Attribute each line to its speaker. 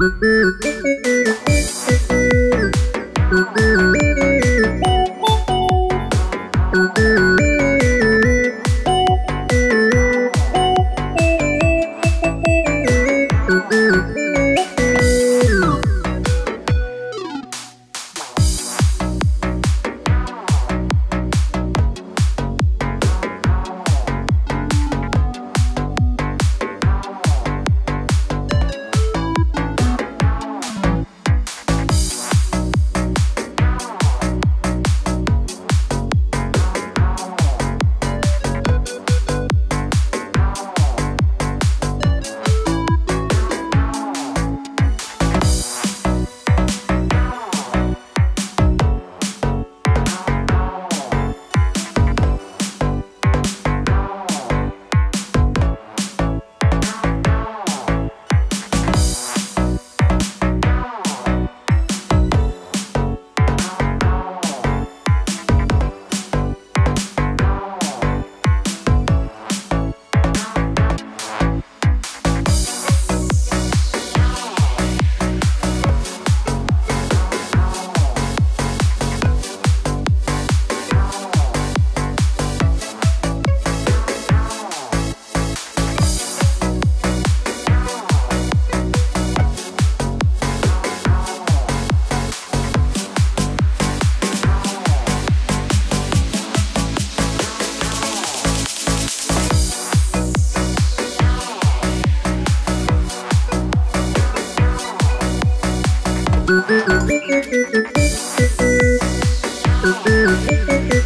Speaker 1: Música
Speaker 2: Thank you.